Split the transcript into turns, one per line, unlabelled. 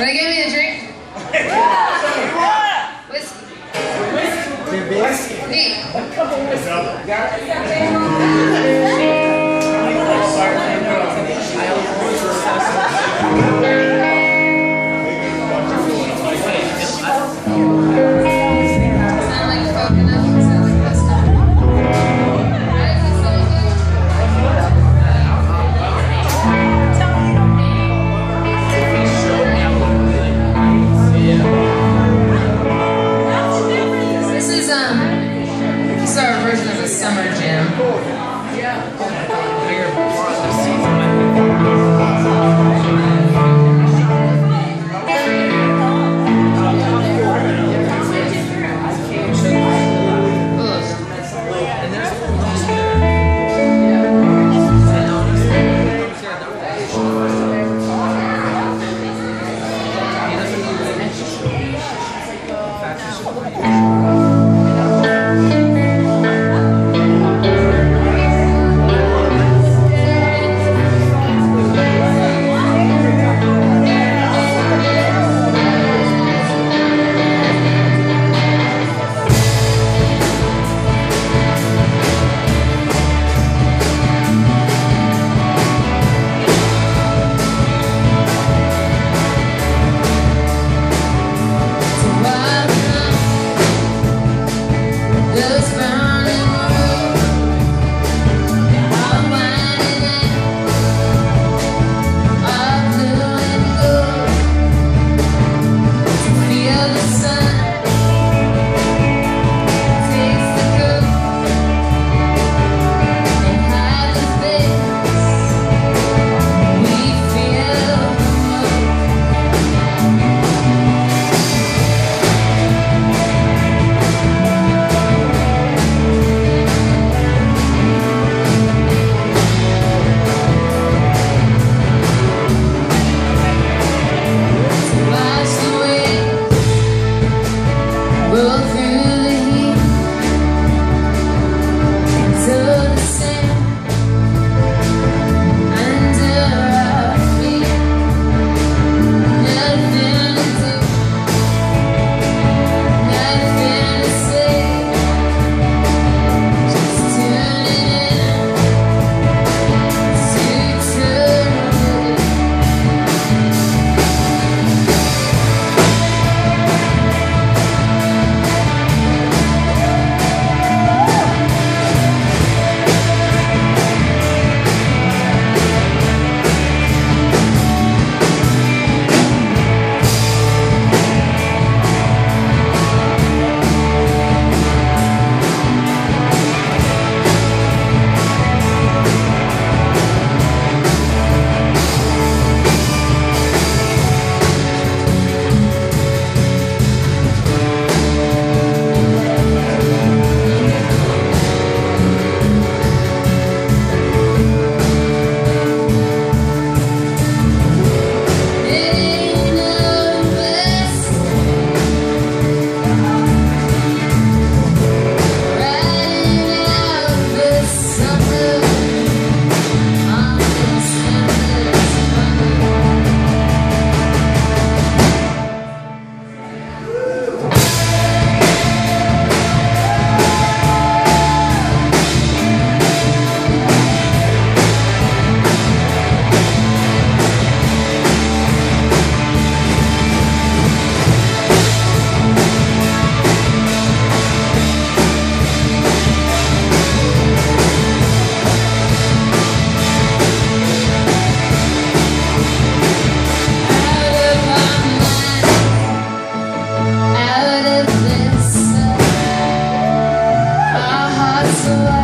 Wanna give me a drink? Whiskey.
Whiskey.
Neat.
I always alive.